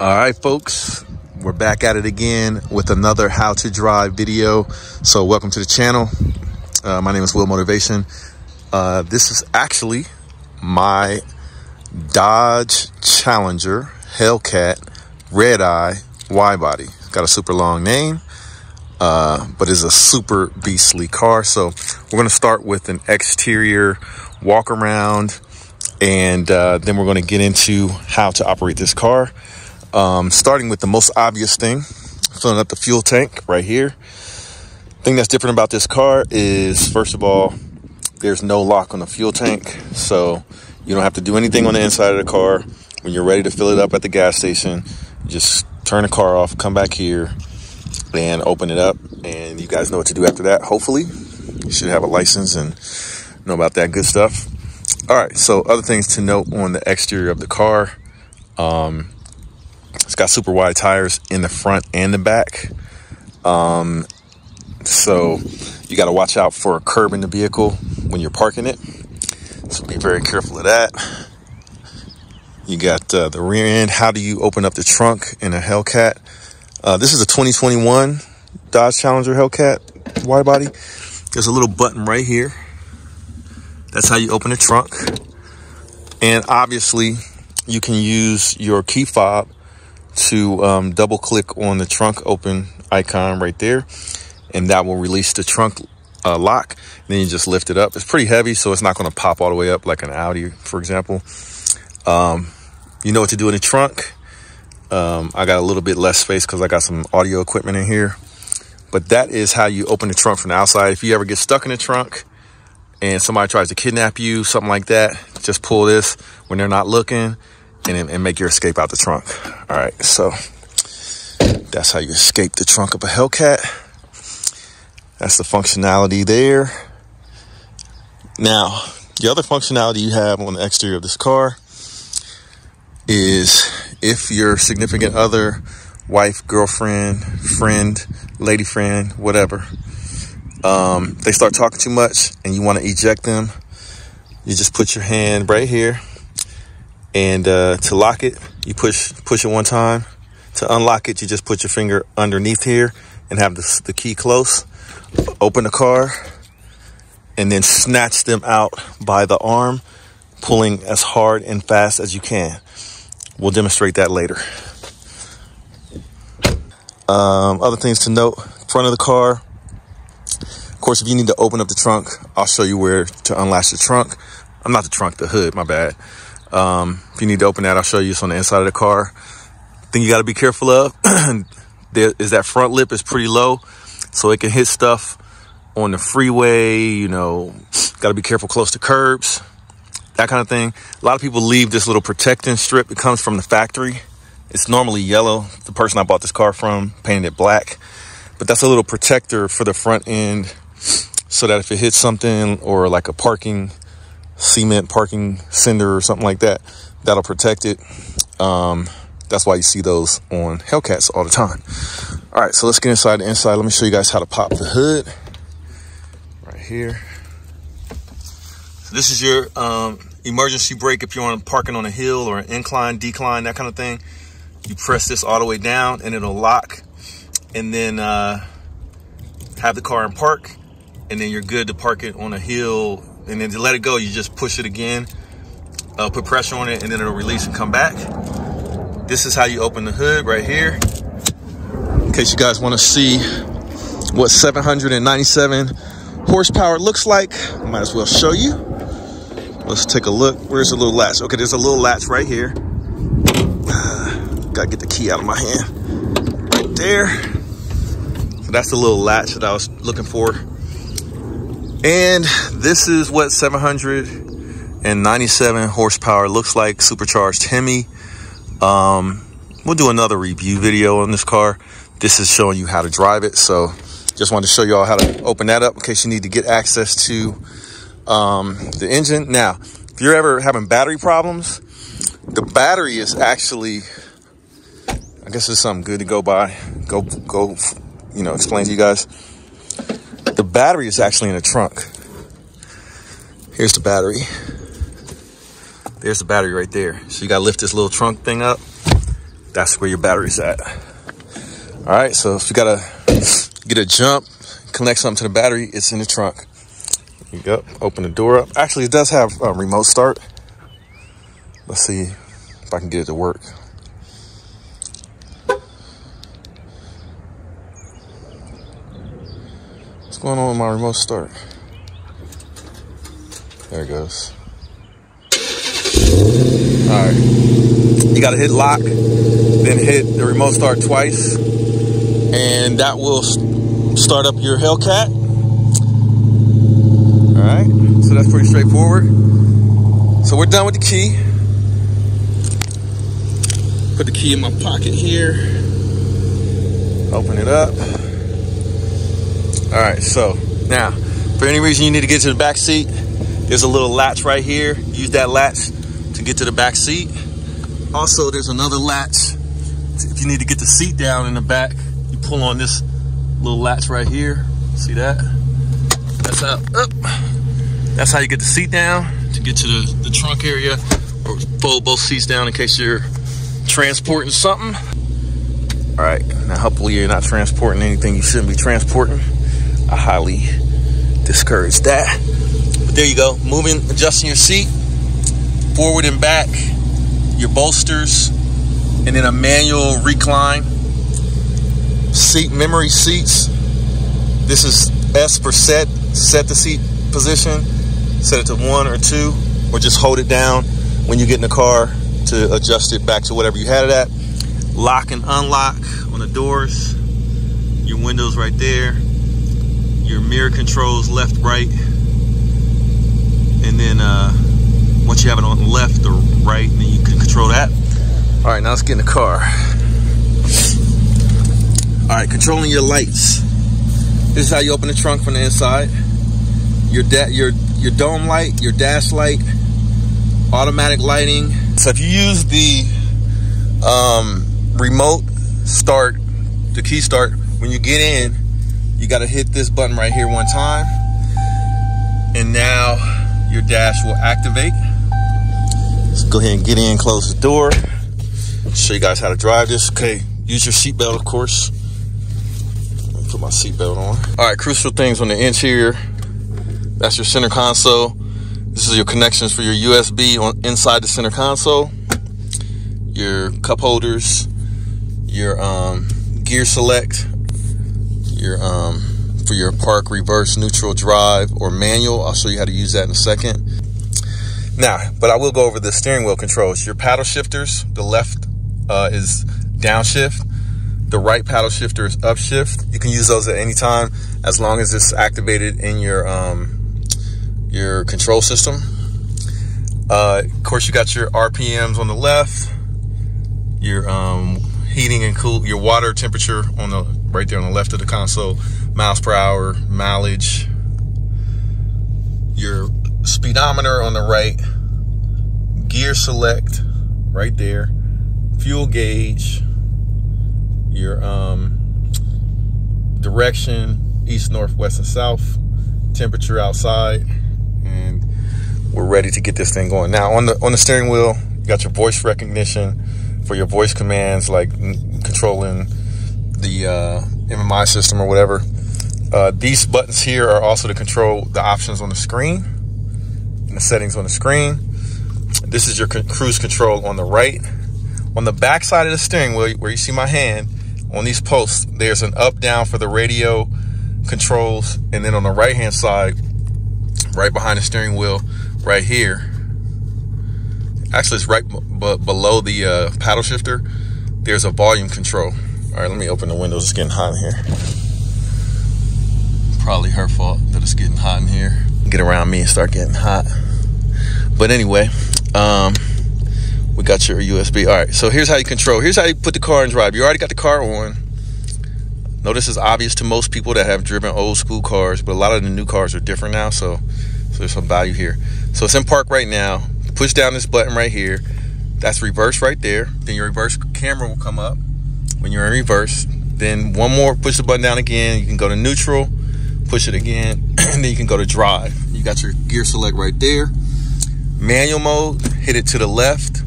All right, folks, we're back at it again with another how to drive video. So welcome to the channel. Uh, my name is Will Motivation. Uh, this is actually my Dodge Challenger Hellcat Red Eye wide body. Got a super long name, uh, but it's a super beastly car. So we're going to start with an exterior walk around and uh, then we're going to get into how to operate this car. Um, starting with the most obvious thing, filling up the fuel tank right here. Thing that's different about this car is, first of all, there's no lock on the fuel tank, so you don't have to do anything on the inside of the car. When you're ready to fill it up at the gas station, just turn the car off, come back here, and open it up. And you guys know what to do after that. Hopefully, you should have a license and know about that good stuff. All right, so other things to note on the exterior of the car. Um, it's got super wide tires in the front and the back. Um, so you got to watch out for a curb in the vehicle when you're parking it. So be very careful of that. You got uh, the rear end. How do you open up the trunk in a Hellcat? Uh, this is a 2021 Dodge Challenger Hellcat wide body. There's a little button right here. That's how you open the trunk. And obviously, you can use your key fob to um, double click on the trunk open icon right there, and that will release the trunk uh, lock. Then you just lift it up. It's pretty heavy, so it's not going to pop all the way up like an Audi, for example. Um, you know what to do in the trunk. Um, I got a little bit less space because I got some audio equipment in here. But that is how you open the trunk from the outside. If you ever get stuck in the trunk and somebody tries to kidnap you, something like that, just pull this when they're not looking and, and make your escape out the trunk. All right, so that's how you escape the trunk of a Hellcat. That's the functionality there. Now, the other functionality you have on the exterior of this car is if your significant other, wife, girlfriend, friend, lady friend, whatever, um, they start talking too much and you want to eject them, you just put your hand right here and uh, to lock it, you push push it one time. To unlock it, you just put your finger underneath here and have the, the key close. Open the car and then snatch them out by the arm, pulling as hard and fast as you can. We'll demonstrate that later. Um, other things to note, front of the car. Of course, if you need to open up the trunk, I'll show you where to unlatch the trunk. I'm not the trunk, the hood, my bad. Um, if you need to open that, I'll show you. It's on the inside of the car. Thing you got to be careful of there is that front lip is pretty low, so it can hit stuff on the freeway. You know, got to be careful close to curbs, that kind of thing. A lot of people leave this little protecting strip. It comes from the factory. It's normally yellow. The person I bought this car from painted it black, but that's a little protector for the front end, so that if it hits something or like a parking cement parking cinder or something like that. That'll protect it. Um, that's why you see those on Hellcats all the time. All right, so let's get inside the inside. Let me show you guys how to pop the hood right here. So this is your um, emergency brake if you're on parking on a hill or an incline, decline, that kind of thing. You press this all the way down and it'll lock and then uh, have the car in park and then you're good to park it on a hill and then to let it go, you just push it again, uh, put pressure on it, and then it'll release and come back. This is how you open the hood right here. In case you guys want to see what 797 horsepower looks like, might as well show you. Let's take a look. Where's the little latch? Okay, there's a little latch right here. gotta get the key out of my hand. Right there. So that's the little latch that I was looking for. And this is what 797 horsepower looks like, supercharged Hemi. Um, we'll do another review video on this car. This is showing you how to drive it. So just wanted to show you all how to open that up in case you need to get access to um, the engine. Now, if you're ever having battery problems, the battery is actually, I guess it's something good to go by. Go, go, you know, explain to you guys the battery is actually in the trunk. Here's the battery. There's the battery right there. So you gotta lift this little trunk thing up that's where your battery's at. All right, so if you gotta get a jump, connect something to the battery, it's in the trunk. There you go, open the door up. Actually, it does have a remote start. Let's see if I can get it to work. What's going on with my remote start? There it goes. All right. You got to hit lock, then hit the remote start twice, and that will start up your Hellcat. All right. So that's pretty straightforward. So we're done with the key. Put the key in my pocket here. Open it up. All right. So now, for any reason you need to get to the back seat, there's a little latch right here. Use that latch to get to the back seat. Also, there's another latch. If you need to get the seat down in the back, you pull on this little latch right here. See that? That's how, up. That's how you get the seat down to get to the, the trunk area or fold both seats down in case you're transporting something. All right, now hopefully you're not transporting anything you shouldn't be transporting. I highly discourage that. There you go, moving, adjusting your seat, forward and back, your bolsters, and then a manual recline. Seat memory seats. This is S for set, set the seat position, set it to one or two, or just hold it down when you get in the car to adjust it back to whatever you had it at. Lock and unlock on the doors, your windows right there, your mirror controls left, right, and then uh, once you have it on left or right, then you can control that. All right, now let's get in the car. All right, controlling your lights. This is how you open the trunk from the inside. Your your your dome light, your dash light, automatic lighting. So if you use the um, remote start, the key start, when you get in, you got to hit this button right here one time, and now your dash will activate. Let's go ahead and get in, close the door. Show you guys how to drive this. Okay, use your seatbelt, of course. Put my seatbelt on. All right, crucial things on the interior. That's your center console. This is your connections for your USB on inside the center console. Your cup holders, your um, gear select, your um, for your park, reverse, neutral, drive, or manual. I'll show you how to use that in a second. Now, but I will go over the steering wheel controls. Your paddle shifters, the left uh, is downshift. The right paddle shifter is upshift. You can use those at any time as long as it's activated in your um, your control system. Uh, of course, you got your RPMs on the left, your um, heating and cool, your water temperature on the right there on the left of the console miles per hour, mileage, your speedometer on the right, gear select right there, fuel gauge, your um, direction, east, north, west, and south, temperature outside, and we're ready to get this thing going. Now on the on the steering wheel, you got your voice recognition for your voice commands like controlling the uh, MMI system or whatever. Uh, these buttons here are also to control the options on the screen and the settings on the screen. This is your cruise control on the right. On the back side of the steering wheel, where you see my hand, on these posts, there's an up down for the radio controls. And then on the right hand side, right behind the steering wheel, right here, actually it's right below the uh, paddle shifter, there's a volume control. All right, let me open the windows. It's getting hot in here probably her fault that it's getting hot in here. Get around me and start getting hot. But anyway, um, we got your USB. All right, so here's how you control. Here's how you put the car in drive. You already got the car on. Notice is obvious to most people that have driven old school cars, but a lot of the new cars are different now. So, so there's some value here. So it's in park right now. Push down this button right here. That's reverse right there. Then your reverse camera will come up when you're in reverse. Then one more, push the button down again. You can go to neutral push it again, and then you can go to drive. You got your gear select right there. Manual mode, hit it to the left,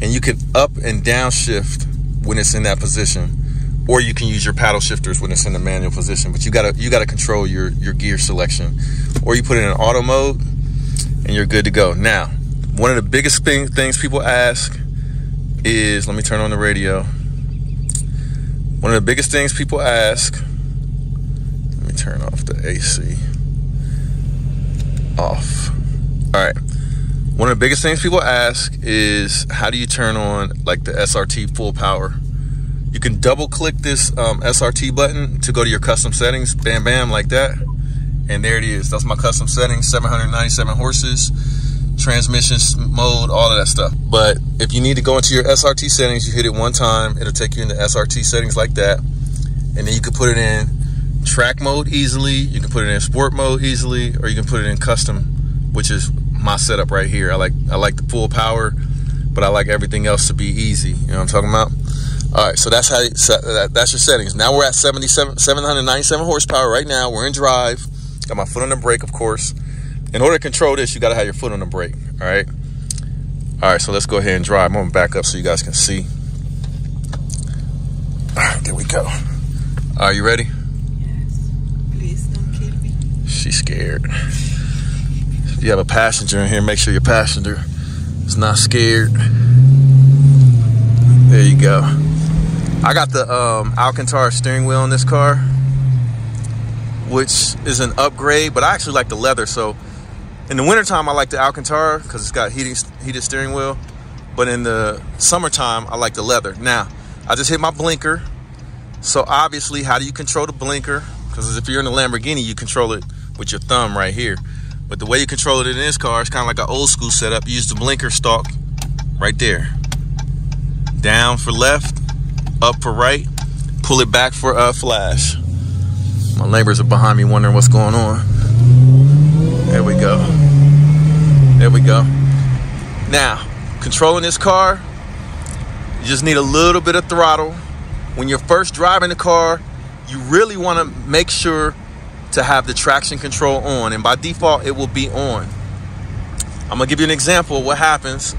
and you can up and down shift when it's in that position or you can use your paddle shifters when it's in the manual position. But you gotta you gotta control your your gear selection, or you put it in auto mode, and you're good to go. Now, one of the biggest thing, things people ask is, let me turn on the radio. One of the biggest things people ask. Turn off the AC. Off. All right. One of the biggest things people ask is how do you turn on like the SRT full power? You can double click this um, SRT button to go to your custom settings. Bam, bam, like that. And there it is. That's my custom settings, 797 horses, transmission mode, all of that stuff. But if you need to go into your SRT settings, you hit it one time. It'll take you into SRT settings like that. And then you can put it in track mode easily. You can put it in sport mode easily, or you can put it in custom, which is my setup right here. I like I like the full power, but I like everything else to be easy. You know what I'm talking about? All right, so that's how so that's your settings. Now we're at 77, 797 horsepower right now. We're in drive. Got my foot on the brake, of course. In order to control this, you got to have your foot on the brake. All right. All right, so let's go ahead and drive. I'm gonna back up so you guys can see. All right, there we go. Are you ready? Yes. Please don't kill me. She's scared. If you have a passenger in here, make sure your passenger is not scared. There you go. I got the um, Alcantara steering wheel in this car, which is an upgrade, but I actually like the leather. So in the wintertime, I like the Alcantara because it's got heating, heated steering wheel. But in the summertime, I like the leather. Now, I just hit my blinker. So obviously, how do you control the blinker? Because if you're in a Lamborghini, you control it with your thumb right here. But the way you control it in this car is kind of like an old school setup. You use the blinker stalk right there. Down for left, up for right, pull it back for a flash. My neighbors are behind me wondering what's going on. There we go. There we go. Now, controlling this car, you just need a little bit of throttle. When you're first driving the car, you really want to make sure to have the traction control on, and by default, it will be on. I'm gonna give you an example of what happens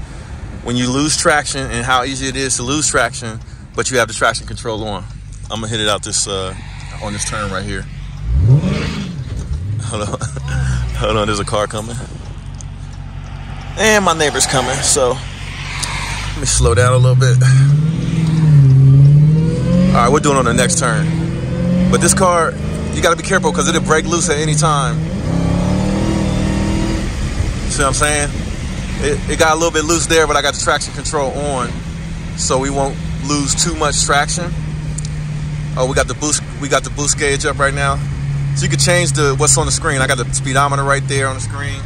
when you lose traction and how easy it is to lose traction but you have the traction control on. I'm gonna hit it out this uh, on this turn right here. Hold on, hold on. There's a car coming, and my neighbor's coming. So let me slow down a little bit. All right, we're doing on the next turn. But this car, you gotta be careful because it'll break loose at any time. See what I'm saying? It, it got a little bit loose there, but I got the traction control on, so we won't lose too much traction. Oh, we got the boost. We got the boost gauge up right now, so you can change the what's on the screen. I got the speedometer right there on the screen.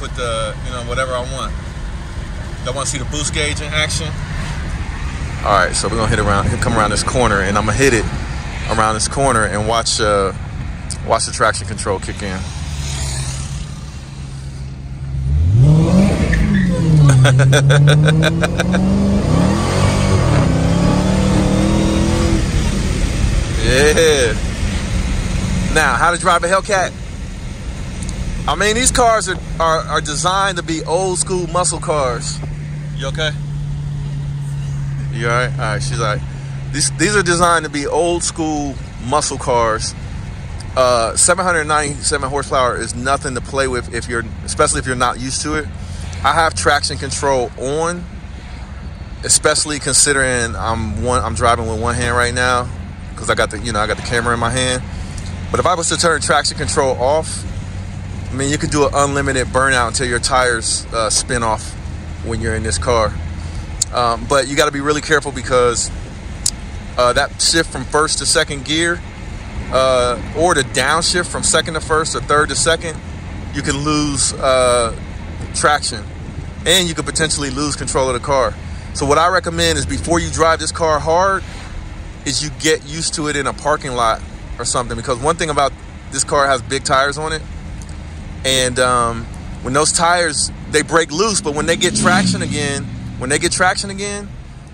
Put the you know whatever I want. I want to see the boost gauge in action. All right, so we're gonna hit around, come around this corner, and I'm gonna hit it around this corner and watch uh, watch the traction control kick in. Yeah. Now, how to drive a Hellcat? I mean, these cars are, are, are designed to be old school muscle cars. You okay? You all right? All right, she's all right. These, these are designed to be old school muscle cars. Uh, 797 horsepower is nothing to play with if you're, especially if you're not used to it. I have traction control on, especially considering I'm one, I'm driving with one hand right now because I got the you know I got the camera in my hand. But if I was to turn traction control off, I mean you can do an unlimited burnout until your tires uh, spin off when you're in this car. Um, but you got to be really careful because uh, that shift from first to second gear, uh, or the downshift from second to first or third to second, you can lose uh, traction, and you could potentially lose control of the car. So what I recommend is before you drive this car hard, is you get used to it in a parking lot or something. Because one thing about this car has big tires on it, and um, when those tires they break loose, but when they get traction again, when they get traction again,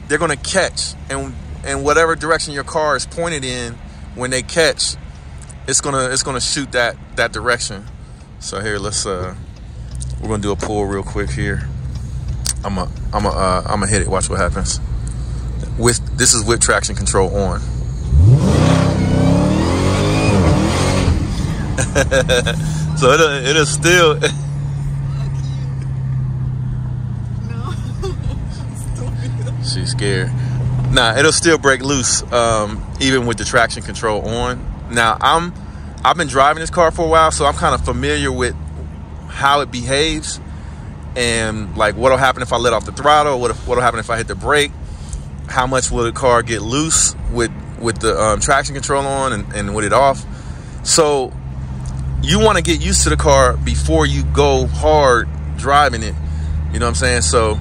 they're gonna catch, and and whatever direction your car is pointed in, when they catch, it's gonna it's gonna shoot that that direction. So here, let's uh, we're gonna do a pull real quick here. I'm a I'm a uh, I'm gonna hit it. Watch what happens. with this is with traction control on. so it'll, it'll still No. she's scared. Nah, it'll still break loose um, even with the traction control on. Now I'm I've been driving this car for a while, so I'm kind of familiar with how it behaves and like what'll happen if I let off the throttle, what what'll happen if I hit the brake, how much will the car get loose with with the um, traction control on and, and with it off. So you want to get used to the car before you go hard driving it. You know what I'm saying? So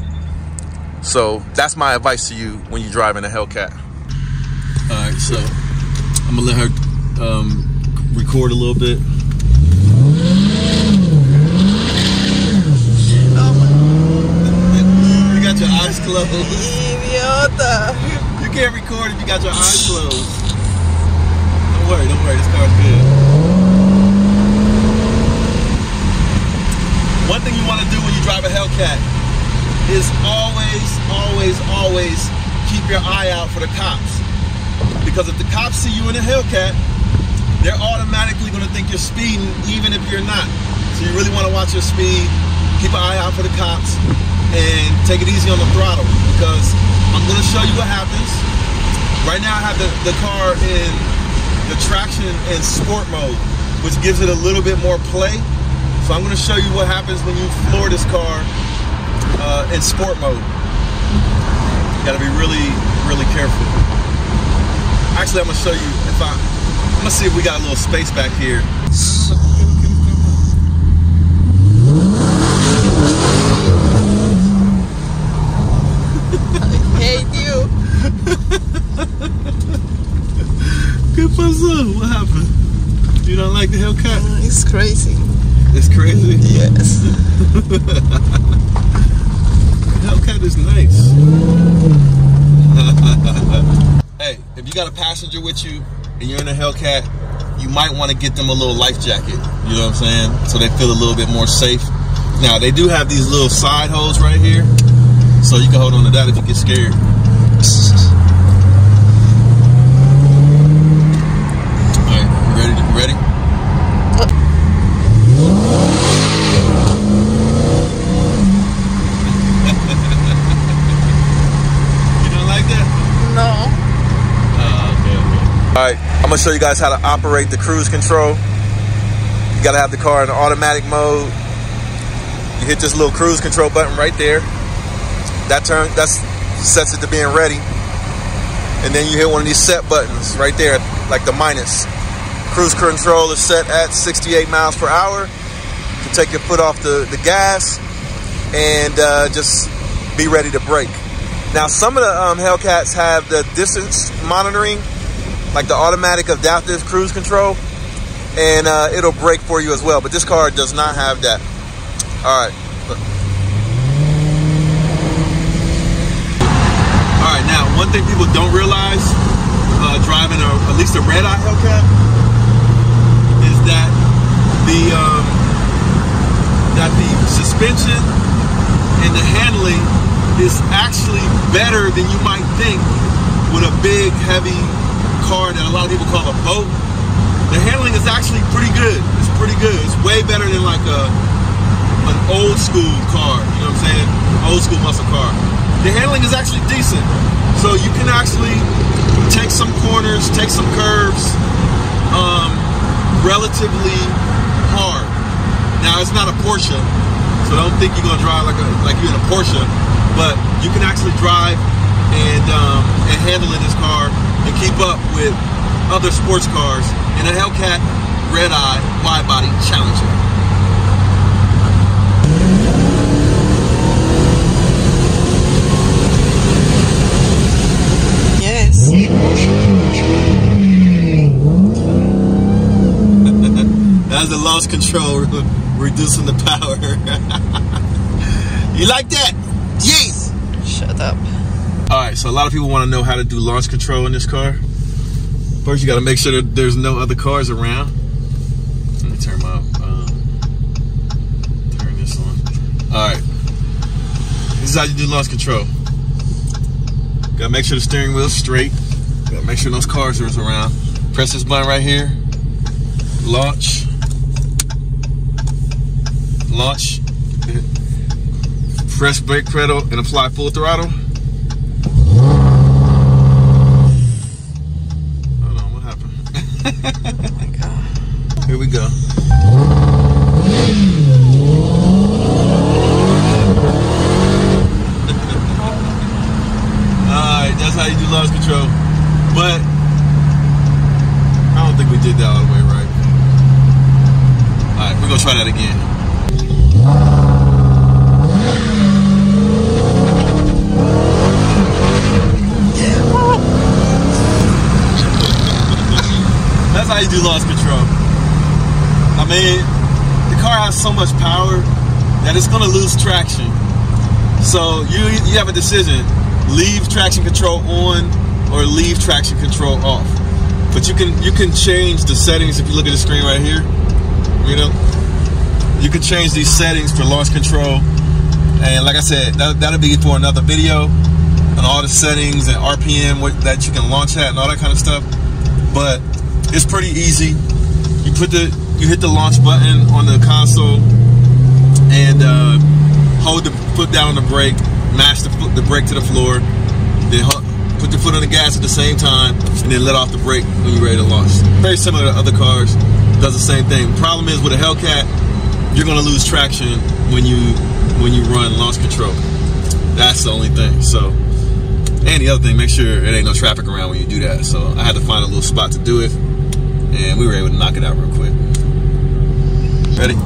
so that's my advice to you when you're driving a Hellcat. All right, so I'm gonna let her um, record a little bit. You got your eyes closed. Idiota. You can't record if you got your eyes closed. Don't worry, don't worry. This car's good. One thing you want to do when you drive a Hellcat is always, always, always keep your eye out for the cops. Because if the cops see you in a Hellcat, they're automatically going to think you're speeding, even if you're not. So you really want to watch your speed, keep an eye out for the cops, and take it easy on the throttle. Because I'm going to show you what happens. Right now, I have the, the car in the traction and sport mode, which gives it a little bit more play. So I'm going to show you what happens when you floor this car uh, in sport mode. You got to be really, really careful. Actually, I'm to show you if I. I'm gonna see if we got a little space back here. I hate you. Good puzzle. What happened? You don't like the Hellcat? Mm, It's crazy. It's crazy. Yes. Hellcat is nice. hey, if you got a passenger with you and you're in a Hellcat, you might want to get them a little life jacket. You know what I'm saying? So they feel a little bit more safe. Now they do have these little side holes right here, so you can hold on to that if you get scared. All right, you ready? You ready? You don't like that? No. All right, I'm gonna show you guys how to operate the cruise control. You gotta have the car in automatic mode. You hit this little cruise control button right there. That turn that sets it to being ready. And then you hit one of these set buttons right there, like the minus. Cruise control is set at 68 miles per hour. You take your foot off the, the gas and uh, just be ready to brake. Now, some of the um, Hellcats have the distance monitoring, like the automatic adaptive cruise control, and uh, it'll brake for you as well. But this car does not have that. All right. All right. Now, one thing people don't realize uh, driving a, at least a red eye Hellcat is that the um, that the suspension and the handling is actually better than you might think with a big, heavy a lot of people call a boat. The handling is actually pretty good. It's pretty good. It's way better than like a an old school car. You know what I'm saying? Old school muscle car. The handling is actually decent. So you can actually take some corners, take some curves, um, relatively hard. Now it's not a Porsche, so don't think you're gonna drive like a like you're in a Porsche, but you can actually drive and um, and handle in this car and keep up with other sports cars in a Hellcat Red Eye wide body Challenger. Yes. That's the lost control, reducing the power. you like that? Yes. Shut up. All right, so a lot of people want to know how to do launch control in this car. First, you got to make sure that there's no other cars around. Let me turn my um, turn this on. All right, this is how you do launch control. Gotta make sure the steering wheel's straight. Gotta make sure those cars are around. Press this button right here. Launch. Launch. Press brake pedal and apply full throttle. Hold on, what happened? Oh my god. Here we go. Alright, that's how you do launch control. But I don't think we did that all the way right. Alright, we're gonna try that again. That's how you do launch control. I mean, the car has so much power that it's gonna lose traction. So you you have a decision: leave traction control on or leave traction control off. But you can you can change the settings if you look at the screen right here. You know, you can change these settings for launch control. And like I said, that, that'll be for another video and all the settings and RPM that you can launch at and all that kind of stuff. But it's pretty easy. You put the you hit the launch button on the console and uh, hold the foot down on the brake, mash the foot, the brake to the floor, then put your foot on the gas at the same time, and then let off the brake when you're ready to launch. Very similar to other cars, does the same thing. Problem is with a Hellcat, you're gonna lose traction when you when you run launch control. That's the only thing. So, and the other thing, make sure it ain't no traffic around when you do that. So I had to find a little spot to do it, and we were able to knock it out real quick. Ready? What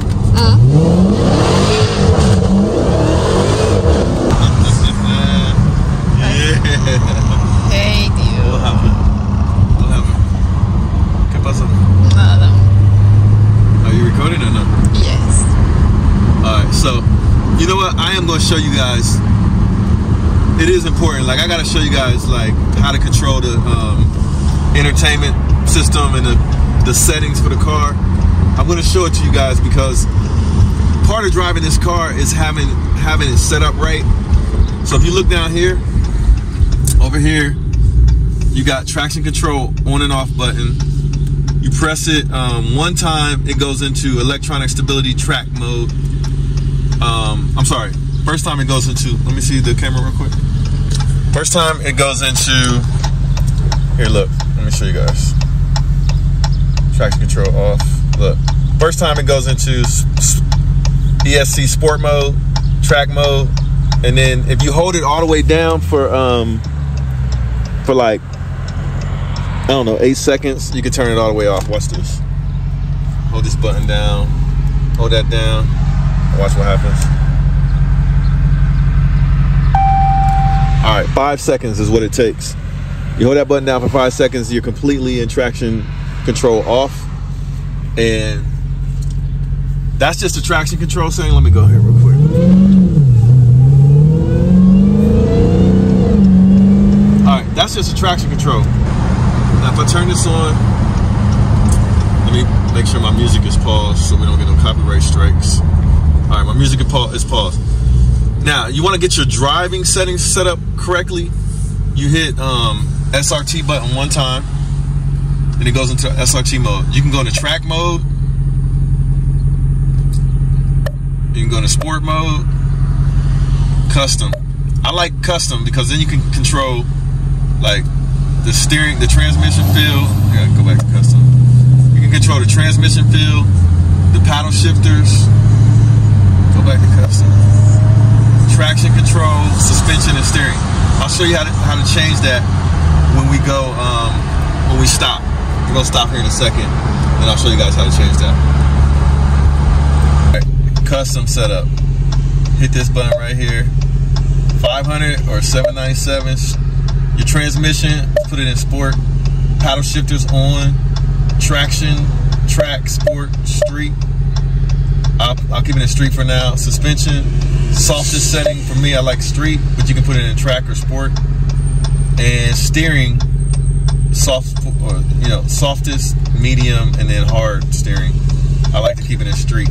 you. happened? What happened? ¿Qué pasó? Nada. Are you recording or no? Yes. Alright, so you know what? I am gonna show you guys. It is important. Like I gotta show you guys like how to control the um, entertainment system and the, the settings for the car. I'm gonna show it to you guys because part of driving this car is having having it set up right. So if you look down here, over here, you got traction control on and off button. You press it um, one time, it goes into electronic stability track mode. Um, I'm sorry. First time it goes into. Let me see the camera real quick. First time it goes into. Here, look. Let me show you guys. Traction control off. Look. First time it goes into ESC sport mode, track mode, and then if you hold it all the way down for um for like I don't know eight seconds, you can turn it all the way off. Watch this. Hold this button down. Hold that down. Watch what happens. All right, five seconds is what it takes. You hold that button down for five seconds, you're completely in traction control off. And that's just the traction control setting. Let me go here real quick. All right, that's just the traction control. Now, if I turn this on, let me make sure my music is paused so we don't get no copyright strikes. All right, my music is paused. Now, you want to get your driving settings set up correctly. You hit um, SRT button one time, and it goes into SRT mode. You can go into track mode. You can go into sport mode, custom. I like custom because then you can control like the steering, the transmission feel. Gotta go back to custom. You can control the transmission feel, the paddle shifters. Go back to custom. Traction control, suspension, and steering. I'll show you how to, how to change that when we go um, when we stop. We're gonna stop here in a second, and I'll show you guys how to change that. Custom setup. Hit this button right here. 500 or 797. Your transmission, put it in sport. Paddle shifters on. Traction, track, sport, street. I'll, I'll keep it in street for now. Suspension, softest setting for me. I like street, but you can put it in track or sport. And steering, soft or you know softest, medium, and then hard steering. I like to keep it in street.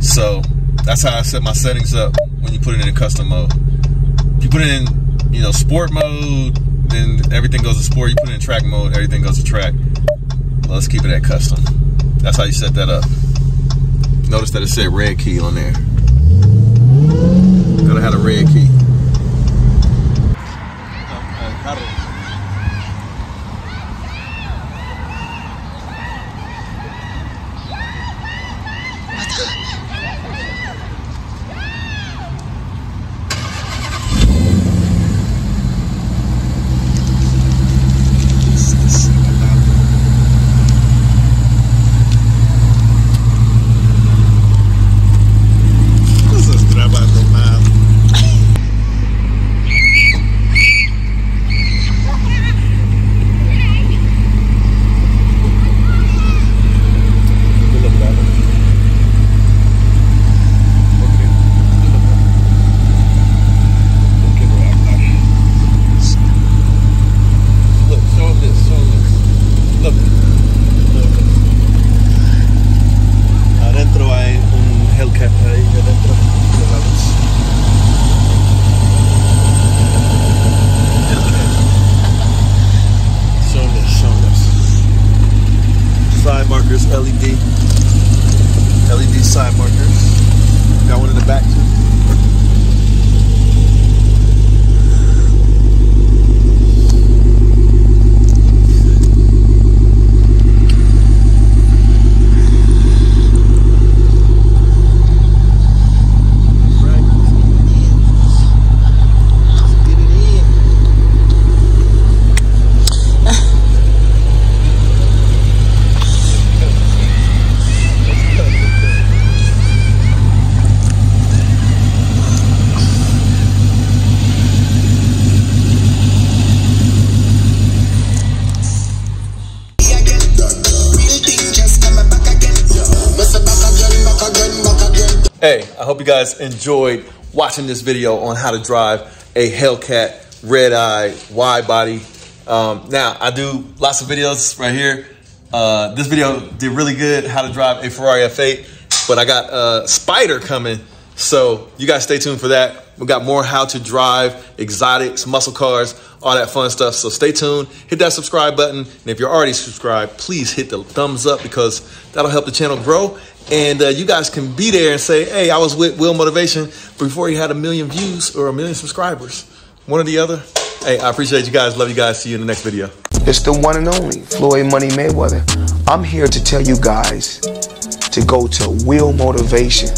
So that's how I set my settings up when you put it in custom mode. If you put it in you know, sport mode, then everything goes to sport. You put it in track mode, everything goes to track. Let's keep it at custom. That's how you set that up. Notice that it said red key on there. Gotta have a red key. Guys enjoyed watching this video on how to drive a Hellcat red eye wide body. Um, now, I do lots of videos right here. Uh, this video did really good how to drive a Ferrari F8, but I got a Spider coming. So you guys stay tuned for that. We got more how to drive exotics, muscle cars, all that fun stuff. So stay tuned, hit that subscribe button. And if you're already subscribed, please hit the thumbs up because that'll help the channel grow. And uh, you guys can be there and say, hey, I was with Will Motivation before he had a million views or a million subscribers. One or the other. Hey, I appreciate you guys. Love you guys. See you in the next video. It's the one and only Floyd Money Mayweather. I'm here to tell you guys to go to Will Motivation.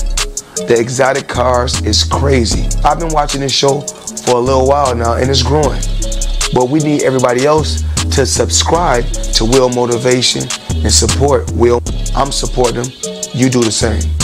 The exotic cars is crazy. I've been watching this show for a little while now and it's growing. But we need everybody else to subscribe to Will Motivation and support Will. I'm supporting them. You do the same.